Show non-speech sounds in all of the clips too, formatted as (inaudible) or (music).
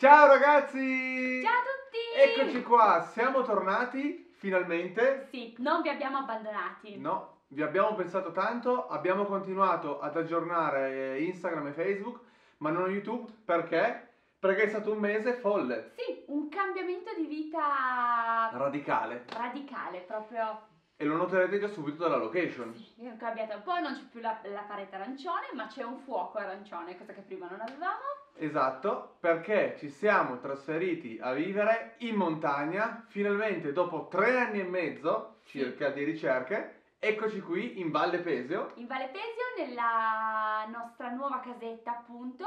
Ciao ragazzi! Ciao a tutti! Eccoci qua, siamo tornati finalmente. Sì, non vi abbiamo abbandonati. No, vi abbiamo pensato tanto, abbiamo continuato ad aggiornare eh, Instagram e Facebook, ma non YouTube perché? Perché è stato un mese folle, Sì, un cambiamento di vita radicale. radicale, proprio. E lo noterete già subito dalla location. Sì, è cambiato un po', non c'è più la, la parete arancione, ma c'è un fuoco arancione, cosa che prima non avevamo. Esatto, perché ci siamo trasferiti a vivere in montagna, finalmente dopo tre anni e mezzo circa di ricerche, eccoci qui in Valle Pesio. In Valle Pesio, nella nostra nuova casetta, appunto.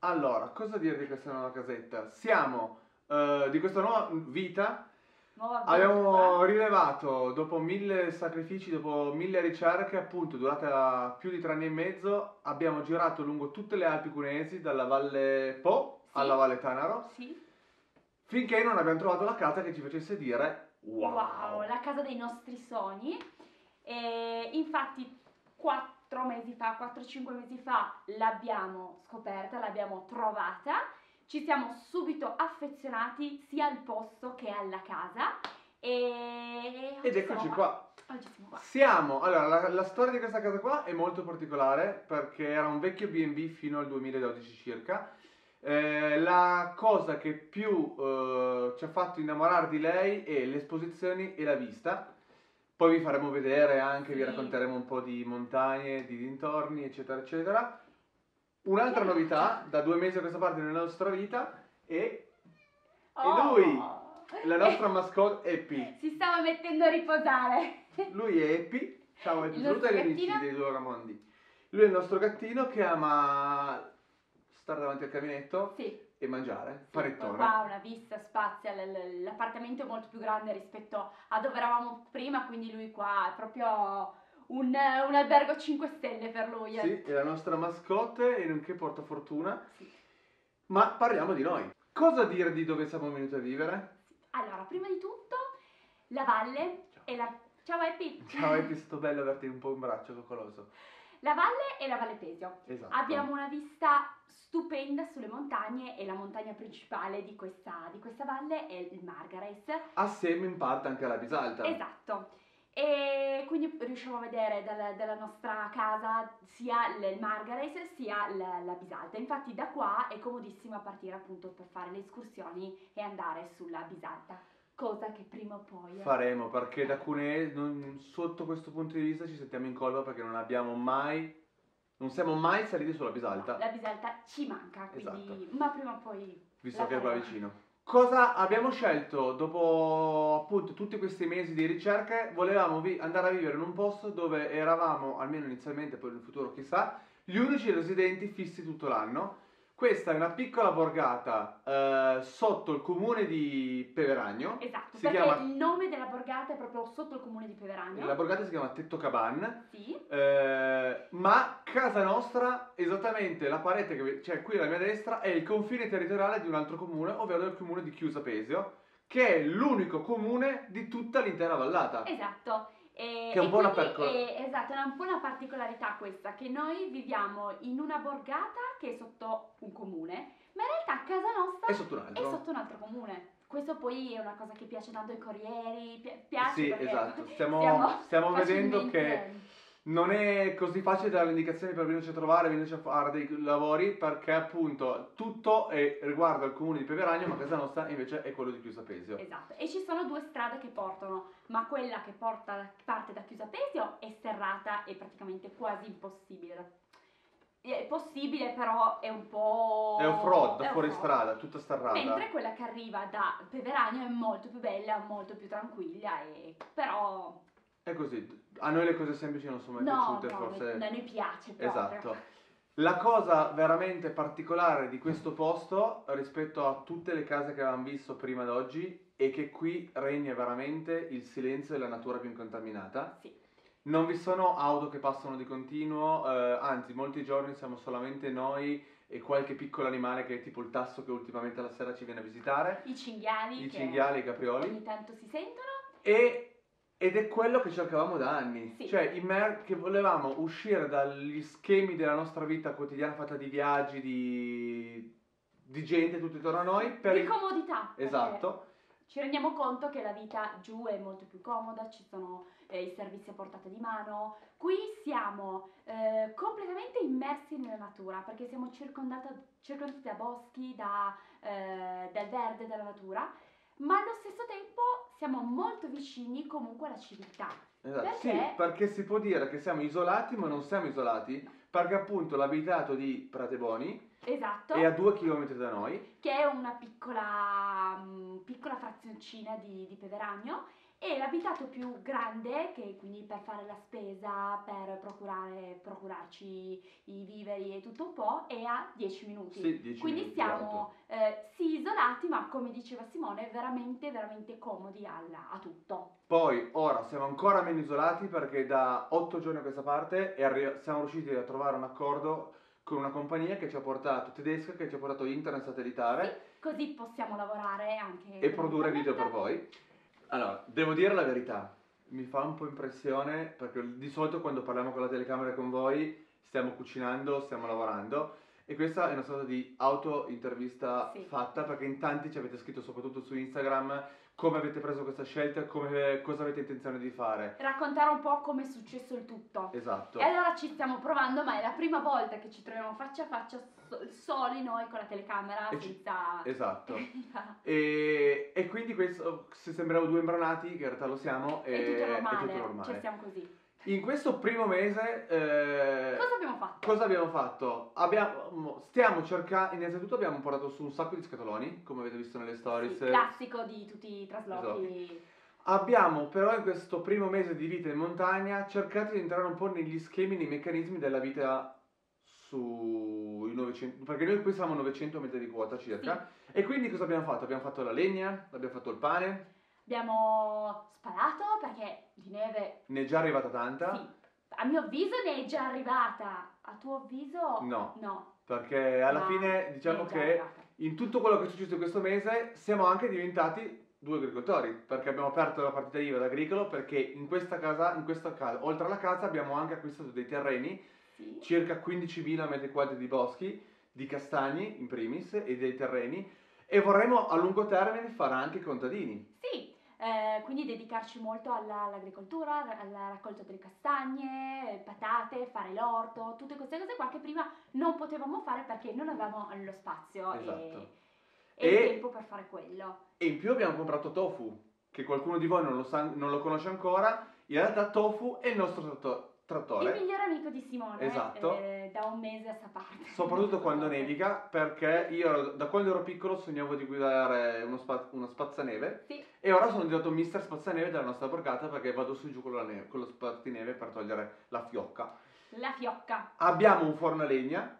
Allora, cosa dire di questa nuova casetta? Siamo eh, di questa nuova vita, Nuova abbiamo avventura. rilevato dopo mille sacrifici, dopo mille ricerche, appunto durata più di tre anni e mezzo, abbiamo girato lungo tutte le Alpi Cunesi, dalla Valle Po Sì. alla Valle Tanaro, Sì. finché non abbiamo trovato la casa che ci facesse dire wow. Wow, la casa dei nostri sogni. E infatti 4 mesi fa, 4-5 mesi fa l'abbiamo scoperta, l'abbiamo trovata. Ci siamo subito affezionati sia al posto che alla casa. E Ed eccoci qua. Oggi siamo qua. Siamo, allora, la, la storia di questa casa qua è molto particolare perché era un vecchio B&B fino al 2012 circa. Eh, la cosa che più eh, ci ha fatto innamorare di lei è le esposizioni e la vista. Poi vi faremo vedere anche, vi Sì. racconteremo un po' di montagne, di dintorni, eccetera, eccetera. Un'altra novità da due mesi a questa parte nella nostra vita è lui, la nostra mascotte Epi. (laughs) Si stava mettendo a riposare. (laughs) Lui è Epi. Ciao Epi, saluta gli amici dei due Ramondi. Lui è il nostro gattino che ama stare davanti al caminetto Sì. e mangiare. Sì, Panettone. Qua una vista spazia, l'appartamento è molto più grande rispetto a dove eravamo prima, quindi lui qua è proprio un, un albergo a 5 stelle per lui. eh. Sì, è la nostra mascotte e nonché porta fortuna. Sì. Ma parliamo di noi. Cosa dire di dove siamo venuti a vivere? Allora, prima di tutto, la valle Ciao. e la... Ciao Epi! Ciao Epi, (laughs) è stato bello averti un po' in braccio, coccoloso. La valle e la Valle Pesio. Esatto. Abbiamo una vista stupenda sulle montagne e la montagna principale di questa, di questa valle è il Margaret. Assieme in parte anche alla Bisalta. Esatto. E quindi riusciamo a vedere dalla, dalla nostra casa sia il Margaret sia la, la Bisalta. Infatti da qua è comodissimo a partire appunto per fare le escursioni e andare sulla Bisalta. Cosa che prima o poi... Faremo perché da Cuneo, non- sotto questo punto di vista, ci sentiamo in colpa perché non abbiamo mai, non siamo mai saliti sulla Bisalta, La Bisalta ci manca, quindi... Esatto. Ma prima o poi... visto che è qua vicino. Cosa abbiamo scelto dopo appunto tutti questi mesi di ricerche? Volevamo vi- andare a vivere in un posto dove eravamo, almeno inizialmente, poi nel futuro chissà, gli unici residenti fissi tutto l'anno. Questa è una piccola borgata eh, sotto il comune di Peveragno. Esatto, Si perché chiama- il nome della borgata è proprio sotto il comune di Peveragno. La borgata si chiama Tetto Caban. Sì, Eh, ma casa nostra, esattamente la parete che c'è qui alla mia destra, è il confine territoriale di un altro comune, ovvero il comune di Chiusa Pesio, che è l'unico comune di tutta l'intera vallata. esatto. E, Che è un po' una quindi percola- è- esatto, è un po' una particolarità questa, che noi viviamo in una borgata che è sotto un comune, ma in realtà casa nostra È sotto un altro. sotto un altro comune. Questo poi è una cosa che piace tanto ai corrieri, pi- piace Sì, esatto. (laughs) Stiamo, stiamo stiamo vedendo che non è così facile dare le indicazioni per venirci a trovare, venirci a fare dei lavori, perché appunto tutto è, riguarda il comune di Peveragno, ma casa nostra invece è quello di Chiusa Pesio. Esatto, e ci sono due strade che portano, ma quella che porta, parte da Chiusa Pesio è serrata e praticamente quasi impossibile. da- È possibile, però è un po'. È off-road, è da fuori strada, tutta sterrata. Mentre quella che arriva da Peveragno è molto più bella, molto più tranquilla, e... però. È così, a noi le cose semplici non sono mai No, piaciute, no, forse... a noi piace proprio. Esatto. La cosa veramente particolare di questo posto rispetto a tutte le case che avevamo visto prima d'oggi è che qui regna veramente il silenzio e la natura più incontaminata. Sì. Non vi sono auto che passano di continuo, eh, anzi molti giorni siamo solamente noi e qualche piccolo animale che è tipo il tasso che ultimamente la sera ci viene a visitare, I cinghiali, i cinghiali i caprioli. ogni tanto si sentono. E Ed è quello che cercavamo da anni, Sì. cioè immer- che volevamo uscire dagli schemi della nostra vita quotidiana fatta di viaggi, di di gente tutto intorno a noi. Per di comodità. Esatto. Ci rendiamo conto che la vita giù è molto più comoda, ci sono eh, i servizi a portata di mano. Qui siamo eh, completamente immersi nella natura perché siamo circondati da boschi, da, eh, dal verde, dalla natura, ma allo stesso tempo siamo molto vicini comunque alla civiltà. Esatto, Perché? Sì, perché si può dire che siamo isolati, ma non siamo isolati, perché appunto l'abitato di Prateboni Esatto. è a due chilometri da noi. che è una piccola, mm, piccola frazioncina di, di Peveragno e l'abitato più grande, che quindi per fare la spesa, per procurare, procurarci i viveri e tutto un po', è a 10 minuti. Sì, 10 quindi minuti siamo eh, sì isolati, ma come diceva Simone, veramente, veramente comodi alla- a tutto. Poi ora siamo ancora meno isolati perché da otto giorni a questa parte arri- siamo riusciti a trovare un accordo con una compagnia che ci ha portato, tedesca, che ci ha portato internet satellitare Così possiamo lavorare anche... e produrre video per voi. Allora, devo dire la verità, mi fa un po' impressione perché di solito quando parliamo con la telecamera con voi stiamo cucinando, stiamo lavorando e questa è una sorta di auto intervista Sì. fatta perché in tanti ci avete scritto soprattutto su Instagram come avete preso questa scelta e come, cosa avete intenzione di fare. Raccontare un po' come è successo il tutto. Esatto. E allora ci stiamo provando, ma è la prima volta che ci troviamo faccia a faccia so- soli noi con la telecamera E ci- senza... Esatto. (laughs) E, e quindi questo, se sembriamo due imbranati, che in realtà lo siamo, è tutto è normale, tutto normale. cioè siamo così. In questo primo mese, eh, Cosa abbiamo fatto? cosa abbiamo fatto? Abbiamo, stiamo cercando, innanzitutto abbiamo portato su un sacco di scatoloni, come avete visto nelle stories. Sì, classico di tutti i traslochi. Abbiamo però in questo primo mese di vita in montagna cercato di entrare un po' negli schemi, nei meccanismi della vita sui 900, perché noi qui siamo a 900 metri di quota circa. E quindi cosa abbiamo fatto? Abbiamo fatto la legna, abbiamo fatto il pane, Abbiamo sparato perché di neve, ne è già arrivata tanta. sì, a mio avviso ne è già arrivata. A tuo avviso? No. No. Perché alla Ma fine ne diciamo che arrivata. in tutto quello che è successo in questo mese siamo anche diventati due agricoltori perché abbiamo aperto la partita IVA d'agricolo perché in questa casa, in questa casa, oltre alla casa abbiamo anche acquistato dei terreni, Sì. circa 15.000 metri quadri di boschi, di castagni in primis e dei terreni e vorremmo a lungo termine fare anche contadini. Sì, eh, quindi dedicarci molto alla- all'agricoltura, alla raccolta delle castagne, patate, fare l'orto, tutte queste cose qua che prima non potevamo fare perché non avevamo lo spazio e- Esatto. e, il E- tempo per fare quello. E in più abbiamo comprato tofu, che qualcuno di voi non lo, sa- non lo conosce ancora, in realtà tofu è il nostro tratto- Il trattore. migliore amico di Simone, Esatto. eh, da un mese a sta parte. Soprattutto quando (laughs) nevica, perché io da quando ero piccolo sognavo di guidare uno, spa- uno spazzaneve Sì, e ora sono diventato mister spazzaneve della nostra borgata perché vado su e giù con, la neve- con lo spazzineve per togliere la fiocca. la fiocca. Abbiamo un forno a legna,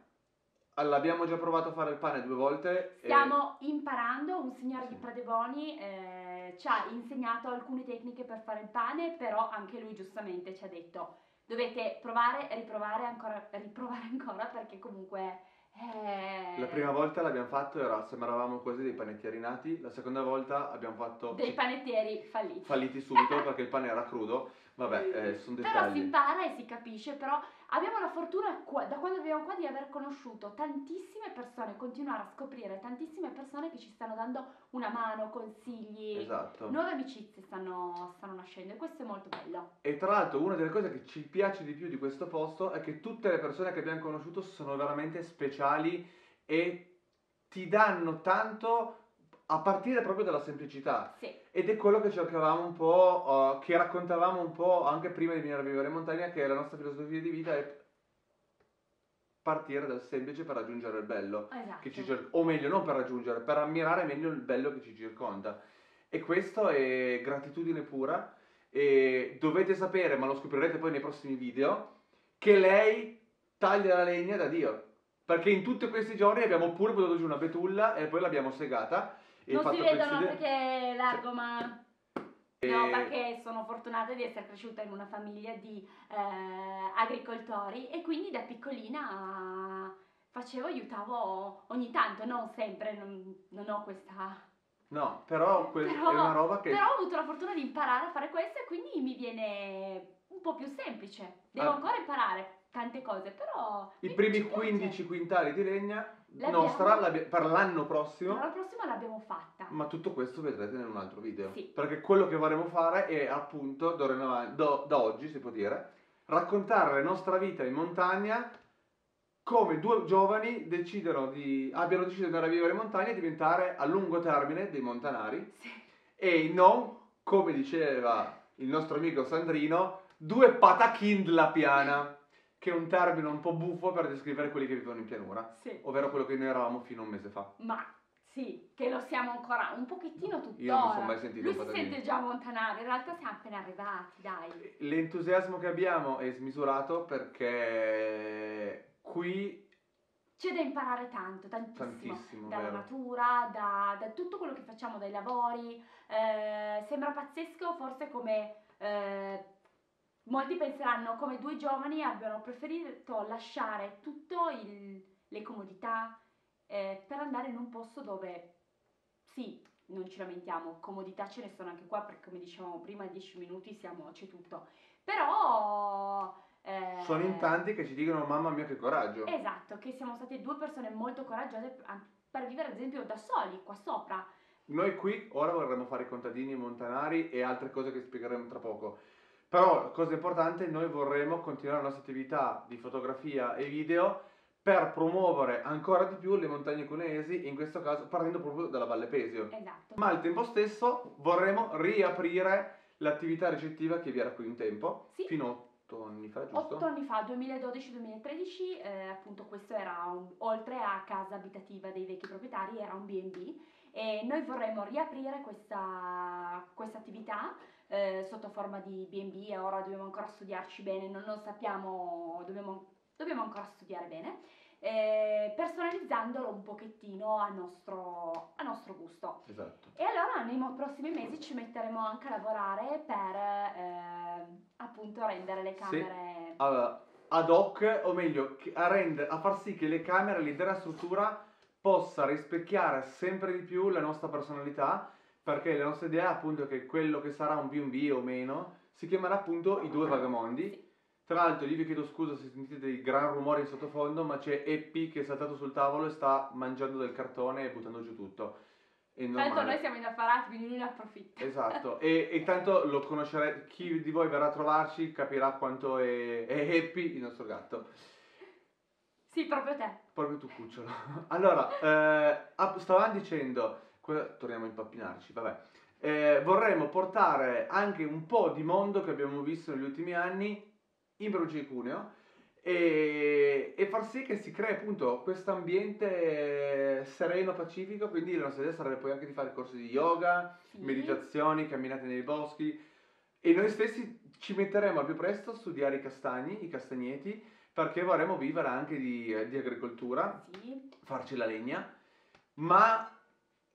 l'abbiamo già provato a fare il pane due volte. e- Stiamo imparando, un signore Sì. di Pradeboni eh, ci ha insegnato alcune tecniche per fare il pane, però anche lui giustamente ci ha detto dovete provare, riprovare ancora, riprovare ancora perché comunque... eh, La prima volta l'abbiamo fatto, era, sembravamo quasi dei panettieri nati, la seconda volta abbiamo fatto dei panettieri falliti. falliti subito (laughs) perché il pane era crudo, vabbè, eh, sono Però si dettagli. impara e si capisce, però abbiamo la fortuna qua- da quando viviamo qua di aver conosciuto tantissime persone, continuare a scoprire tantissime persone che ci stanno dando una mano, consigli, Esatto. nuove amicizie stanno, stanno nascendo e questo è molto bello. E tra l'altro una delle cose che ci piace di più di questo posto è che tutte le persone che abbiamo conosciuto sono veramente speciali e ti danno tanto a partire proprio dalla semplicità. Sì, Ed è quello che cercavamo un po', uh, che raccontavamo un po' anche prima di venire a vivere in montagna, che la nostra filosofia di vita è partire dal semplice per raggiungere il bello. esatto. che ci cer- o meglio, non per raggiungere, per ammirare meglio il bello che ci circonda. E questo è gratitudine pura. E dovete sapere, ma lo scoprirete poi nei prossimi video, che lei taglia la legna da Dio. Perché in tutti questi giorni abbiamo pure buttato giù una betulla e poi l'abbiamo segata. E non si vedono questi- perché è largo, ma... e- No, perché sono fortunata di essere cresciuta in una famiglia di eh, agricoltori e quindi da piccolina facevo, aiutavo ogni tanto, non sempre, non, non ho questa... No, però, que- Però- è una roba che... Però ho avuto la fortuna di imparare a fare questo e quindi mi viene un po' più semplice. Devo Ah. ancora imparare, tante cose, però... I mi- primi ci piace. 15 quintali di legna L'abbiamo- nostra per l'anno prossimo. L'anno prossimo l'abbiamo fatta. Ma tutto questo vedrete in un altro video. Sì. Perché quello che vorremmo fare è appunto, do- da oggi si può dire, raccontare la nostra vita in montagna come due giovani decidono di, abbiano deciso di andare a vivere in montagna e diventare a lungo termine dei montanari Sì. e non, come diceva il nostro amico Sandrino, due patachin della piana, che è un termine un po' buffo per descrivere quelli che vivono in pianura, Sì. ovvero quello che noi eravamo fino a un mese fa. Ma sì, che lo siamo ancora un pochettino tuttora. Io non mi sono mai sentito Lui si sente già montanaro, in realtà siamo appena arrivati, dai. L'entusiasmo che abbiamo è smisurato perché qui C'è da imparare tanto, tantissimo. tantissimo, Dalla vero? natura, da, da tutto quello che facciamo, dai lavori. Eh, sembra pazzesco, forse come eh, molti penseranno, come due giovani abbiano preferito lasciare tutto il- le comodità eh, per andare in un posto dove, sì, non ci lamentiamo, comodità ce ne sono anche qua, perché come dicevamo prima, 10 minuti siamo, c'è tutto. Però... eh, Sono in tanti che ci dicono mamma mia che coraggio. Esatto, che siamo state due persone molto coraggiose per vivere ad esempio da soli qua sopra. Noi qui ora vorremmo fare i contadini montanari e altre cose che spiegheremo tra poco. Però, cosa importante, noi vorremmo continuare la nostra attività di fotografia e video per promuovere ancora di più le montagne cuneesi, in questo caso partendo proprio dalla Valle Pesio. Esatto. Ma al tempo stesso vorremmo riaprire l'attività ricettiva che vi era qui un tempo, Sì. fino a otto anni fa, giusto? Otto anni fa, 2012-2013, eh, appunto questo era un- oltre a casa abitativa dei vecchi proprietari, era un B&B e noi vorremmo riaprire questa, questa attività eh, sotto forma di B&B e ora dobbiamo ancora studiarci bene, non lo sappiamo, dobbiamo, dobbiamo ancora studiare bene, eh, personalizzandolo un pochettino a nostro, a nostro gusto. Esatto. E allora nei prossimi mesi ci metteremo anche a lavorare per eh, appunto rendere le camere. Allora, ad hoc, o meglio, a, rend- a far sì che le camere, l'intera struttura possa rispecchiare sempre di più la nostra personalità, perché la nostra idea è appunto che quello che sarà un B&B o meno si chiamerà appunto I Due Vagamondi. Sì. Tra l'altro, io vi chiedo scusa se sentite dei gran rumori in sottofondo, ma c'è Eppi che è saltato sul tavolo e sta mangiando del cartone e buttando giù tutto. Tanto noi siamo inaffarati, quindi lui ne approfitta. Esatto, (laughs) e, e tanto lo conoscerete, chi di voi verrà a trovarci capirà quanto è, è happy il nostro gatto, Sì, proprio te. proprio tu cucciolo. (laughs) Allora, eh, stavamo dicendo, torniamo a impappinarci, vabbè, Eh, vorremmo portare anche un po' di mondo che abbiamo visto negli ultimi anni in provincia di Cuneo e, e far sì che si crei appunto questo ambiente sereno, pacifico, quindi la nostra idea sarebbe poi anche di fare corsi di yoga, Sì. meditazioni, camminate nei boschi. E noi stessi ci metteremo al più presto a studiare i castagni, i castagneti, perché vorremmo vivere anche di, eh, di agricoltura, Sì, farci la legna, ma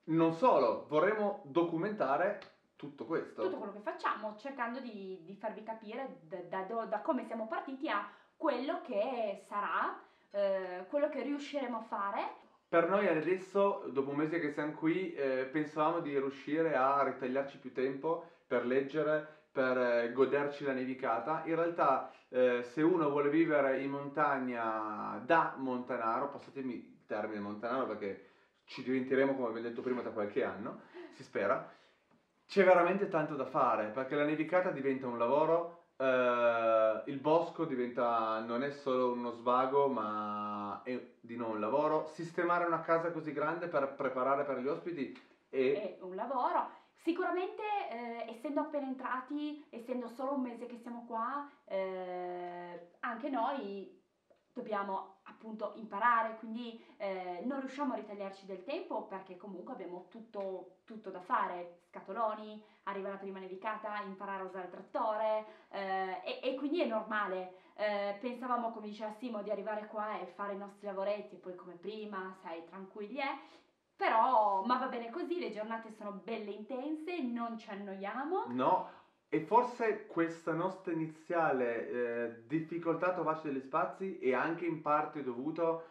non solo, vorremmo documentare tutto questo. tutto quello che facciamo, cercando di, di farvi capire da, da da come siamo partiti a quello che sarà, eh, quello che riusciremo a fare. Per noi adesso, dopo un mese che siamo qui, eh, pensavamo di riuscire a ritagliarci più tempo per leggere, per eh, goderci la nevicata. In realtà, eh, se uno vuole vivere in montagna da montanaro, passatemi il termine montanaro perché ci diventeremo, come abbiamo detto prima, tra qualche anno, si spera, c'è veramente tanto da fare perché la nevicata diventa un lavoro, eh, il bosco diventa, non è solo uno svago, ma è di nuovo un lavoro. Sistemare una casa così grande per preparare per gli ospiti è... È un lavoro. Sicuramente, eh, essendo appena entrati, essendo solo un mese che siamo qua, eh, anche noi dobbiamo appunto imparare, quindi eh, non riusciamo a ritagliarci del tempo perché comunque abbiamo tutto, tutto da fare, scatoloni, arriva la prima nevicata, imparare a usare il trattore eh, e, e quindi è normale. Eh, pensavamo, come diceva Simo, di arrivare qua e fare i nostri lavoretti e poi come prima, sai, tranquilli, eh. Però, ma va bene così, le giornate sono belle intense, non ci annoiamo. No, e forse questa nostra iniziale eh, difficoltà a trovarci degli spazi è anche in parte dovuto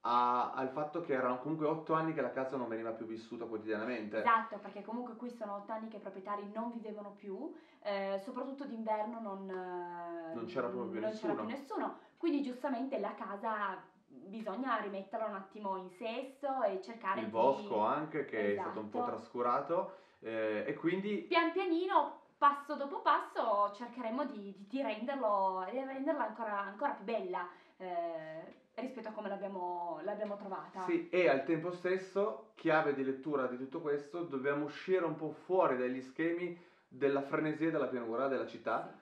a- al fatto che erano comunque otto anni che la casa non veniva più vissuta quotidianamente. Esatto, perché comunque qui sono otto anni che i proprietari non vivevano più, eh, soprattutto d'inverno non, eh, Non c'era proprio non c'era nessuno. più nessuno. quindi giustamente la casa bisogna rimetterla un attimo in sesto e cercare Il di... bosco anche che è stato un po' Esatto. trascurato eh, e quindi Pian pianino, passo dopo passo, cercheremo di, di- di renderlo, di renderla ancora, ancora più bella eh, rispetto a come l'abbiamo, l'abbiamo trovata. Sì, e al tempo stesso, chiave di lettura di tutto questo, dobbiamo uscire un po' fuori dagli schemi della frenesia della pianura, della città,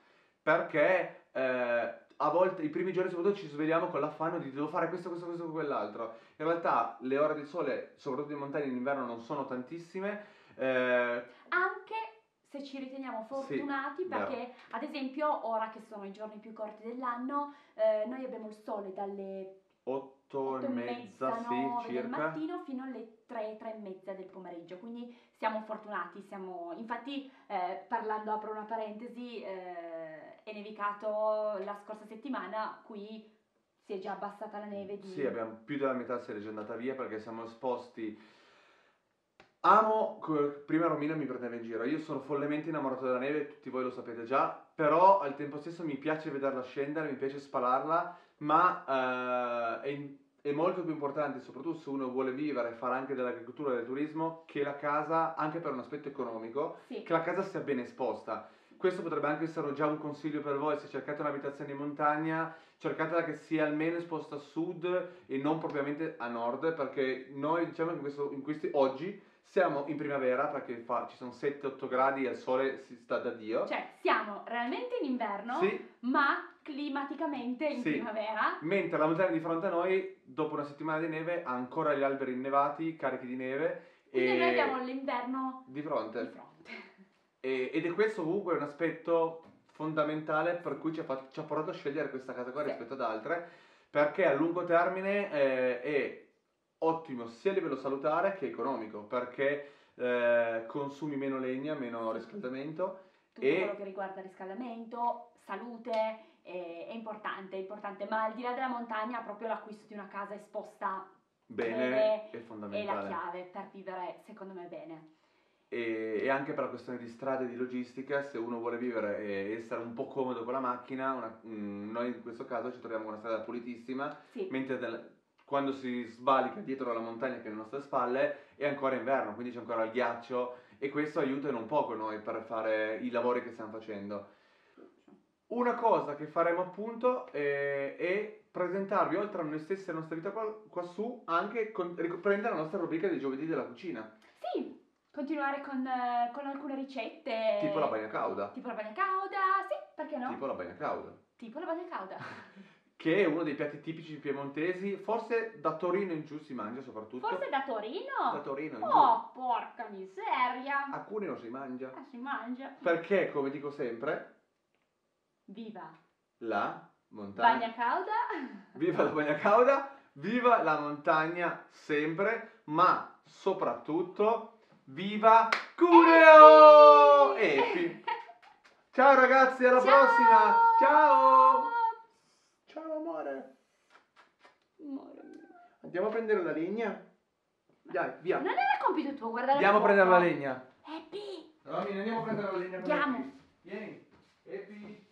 perché eh, a volte, i primi giorni soprattutto, ci svegliamo con l'affanno di devo fare questo, questo, questo, quell'altro. In realtà le ore di sole, soprattutto in montagna in inverno, non sono tantissime. eh, Anche se ci riteniamo fortunati vero. perché, ad esempio, ora che sono i giorni più corti dell'anno, eh, noi abbiamo il sole dalle 8 8 e mezza, sì, 9 del mattino fino alle 3, 3 e mezza del pomeriggio, quindi siamo fortunati, siamo... infatti eh, parlando, apro una parentesi, eh, è nevicato la scorsa settimana, qui si è già abbassata la neve di... Sì, abbiamo più della metà si è già andata via perché siamo esposti. Amo, prima Romina mi prendeva in giro, io sono follemente innamorato della neve, tutti voi lo sapete già, però al tempo stesso mi piace vederla scendere, mi piace spalarla, ma eh, è, è molto più importante, soprattutto se uno vuole vivere e fare anche dell'agricoltura e del turismo, che la casa, anche per un aspetto economico, Sì, che la casa sia ben esposta. Questo potrebbe anche essere già un consiglio per voi, se cercate un'abitazione in montagna, cercatela che sia almeno esposta a sud e non propriamente a nord, perché noi diciamo che in, questo- in questi oggi siamo in primavera, perché fa- ci sono 7-8 gradi e il sole si sta da Dio. cioè siamo realmente in inverno, Sì, ma climaticamente in Sì. primavera. mentre la montagna di fronte a noi, dopo una settimana di neve, ha ancora gli alberi innevati, carichi di neve. Quindi e noi abbiamo l'inverno di fronte. di fronte. E- ed è questo comunque un aspetto fondamentale per cui ci ha, fatto- ci ha portato a scegliere questa casa qua Sì. rispetto ad altre, perché a lungo termine eh, è ottimo sia a livello salutare che economico, perché eh, consumi meno legna, meno riscaldamento. tutto E- quello che riguarda riscaldamento, salute, è, è importante, è importante, ma al di là della montagna proprio l'acquisto di una casa esposta Bene, Bene, è è la fondamentale. chiave per vivere secondo me bene. E, e anche per la questione di strade e di logistica, se uno vuole vivere e essere un po' comodo con la macchina, una- mm, noi in questo caso ci troviamo con una strada pulitissima, Sì, mentre del- quando si sbalica dietro la montagna che è alle nostre spalle è ancora inverno, quindi c'è ancora il ghiaccio e questo aiuta non poco noi per fare i lavori che stiamo facendo. Una cosa che faremo appunto è, è presentarvi, oltre a noi stessi e alla nostra vita qua, quassù, anche con- riprendere la nostra rubrica dei giovedì della cucina, sì, continuare con, con alcune ricette. tipo la bagna cauda. Tipo la bagna cauda, sì, perché no? Tipo la bagna cauda. Tipo la bagna cauda. (laughs) Che è uno dei piatti tipici piemontesi, forse da Torino in giù si mangia soprattutto. Forse da Torino? Da Torino in giù. Oh, porca miseria. A Cuneo si mangia. Ah, si mangia. Perché, come dico sempre, Viva. la montagna. Bagna cauda. (laughs) Viva la bagna cauda, viva la montagna sempre, ma soprattutto viva Cuneo! Epi! Ciao ragazzi, alla Ciao! prossima! Ciao Andiamo a prendere la legna? Dai, via! Non era compito tuo, guardare Andiamo a prendere la legna! Happy. Romina, andiamo a prendere la legna Andiamo. Epi. Vieni, Epi.